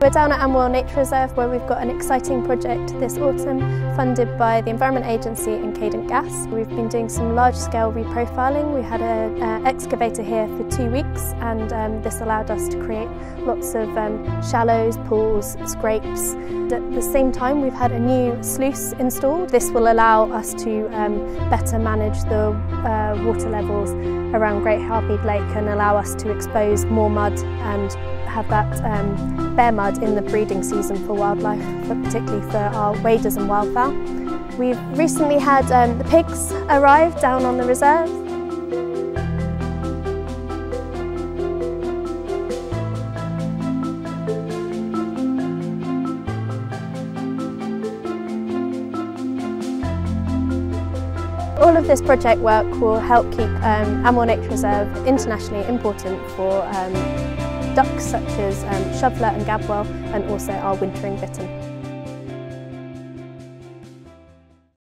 We're down at Amwell Nature Reserve where we've got an exciting project this autumn funded by the Environment Agency and Cadent Gas. We've been doing some large scale reprofiling. We had an excavator here for two weeks and um, this allowed us to create lots of um, shallows, pools, scrapes. At the same time we've had a new sluice installed. This will allow us to um, better manage the uh, water levels around Great Hardmead Lake and allow us to expose more mud and have that um, bare mud in the breeding season for wildlife, but particularly for our waders and wildfowl. We've recently had um, the pigs arrive down on the reserve All of this project work will help keep um, Nature Reserve internationally important for um, ducks such as um, shoveler and gabwell and also our wintering bittern.